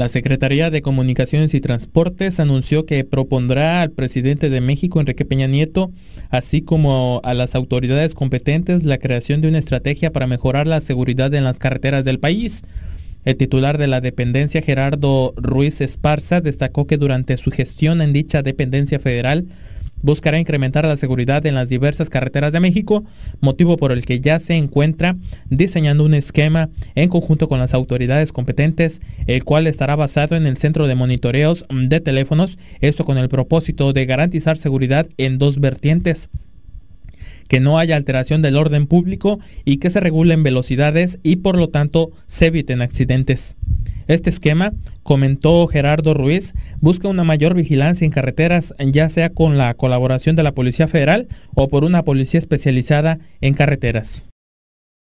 La Secretaría de Comunicaciones y Transportes anunció que propondrá al presidente de México, Enrique Peña Nieto, así como a las autoridades competentes, la creación de una estrategia para mejorar la seguridad en las carreteras del país. El titular de la dependencia, Gerardo Ruiz Esparza, destacó que durante su gestión en dicha dependencia federal buscará incrementar la seguridad en las diversas carreteras de México, motivo por el que ya se encuentra diseñando un esquema en conjunto con las autoridades competentes, el cual estará basado en el centro de monitoreos de teléfonos, esto con el propósito de garantizar seguridad en dos vertientes que no haya alteración del orden público y que se regulen velocidades y por lo tanto se eviten accidentes. Este esquema, comentó Gerardo Ruiz, busca una mayor vigilancia en carreteras, ya sea con la colaboración de la Policía Federal o por una policía especializada en carreteras.